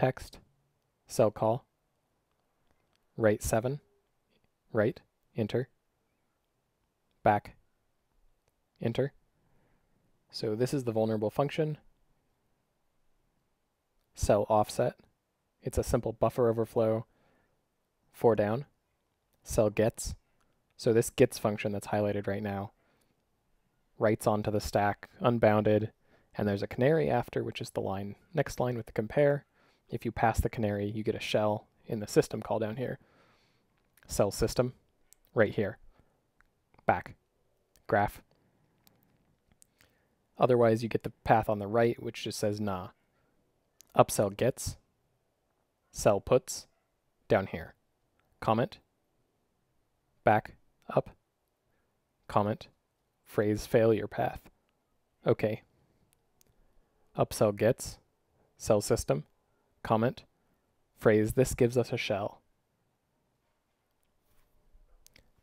text, cell call, right 7, right, enter, back, enter. So this is the vulnerable function, cell offset. It's a simple buffer overflow, 4 down, cell gets. So this gets function that's highlighted right now writes onto the stack unbounded, and there's a canary after, which is the line next line with the compare. If you pass the canary, you get a shell in the system call down here. Cell system, right here. Back, graph. Otherwise, you get the path on the right, which just says nah. Upsell gets, cell puts, down here. Comment, back, up, comment, phrase failure path. Okay. Upsell gets, cell system, comment, phrase this gives us a shell.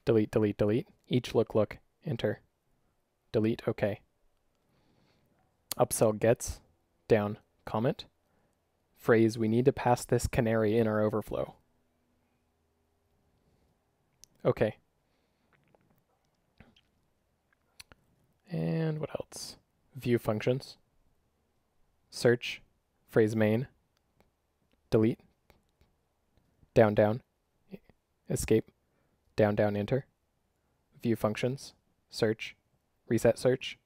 Delete, delete, delete. Each look, look, enter. Delete, okay. Upsell gets, down, comment. Phrase, we need to pass this canary in our overflow. Okay. And what else? View functions. Search, phrase main, delete, down, down, escape, down, down, enter. View functions, search, reset search,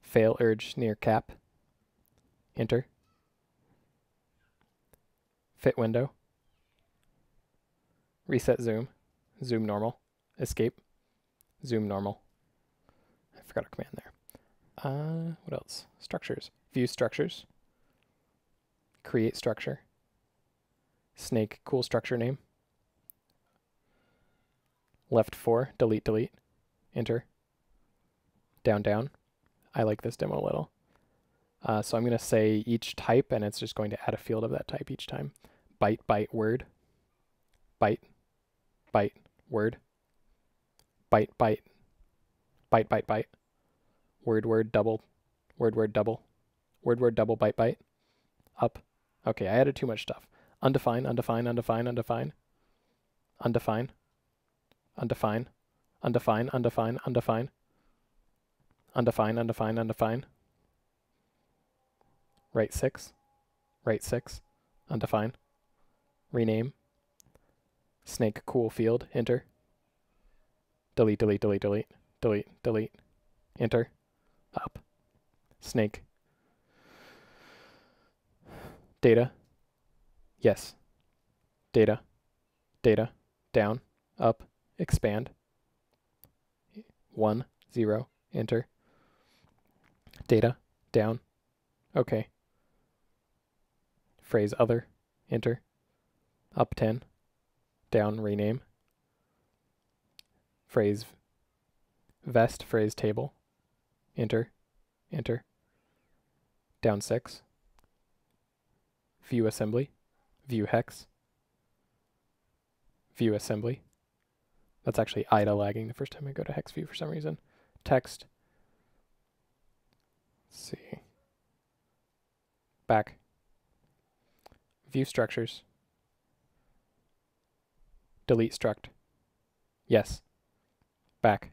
fail urge near cap, enter, fit window, reset zoom, zoom normal, escape, zoom normal I forgot a command there. Uh, what else? Structures. View structures. Create structure. Snake cool structure name. Left 4, delete, delete. Enter. Down, down. I like this demo a little. Uh, so I'm going to say each type, and it's just going to add a field of that type each time. Byte, byte, word. Byte, byte, word. Byte, byte, byte, byte, byte word word double, word word double, word word double byte byte, up. Okay, I added too much stuff. Undefine, undefine, undefine, undefine. Undefine. Undefine. Undefine, undefine, undefine. Undefine, undefine, undefine. Right 6. Right 6. Undefine. Rename. Snake cool field. Enter. Delete, delete, delete, delete. Delete, delete. Enter. Up. Snake Data. Yes. Data. Data. Down. Up. Expand. 1. 0. Enter. Data. Down. Okay. Phrase other. Enter. Up 10. Down. Rename. Phrase vest. Phrase table enter, enter, down 6, view assembly, view hex, view assembly. That's actually IDA lagging the first time I go to hex view for some reason. Text. Let's see. Back. View structures. Delete struct. Yes. Back.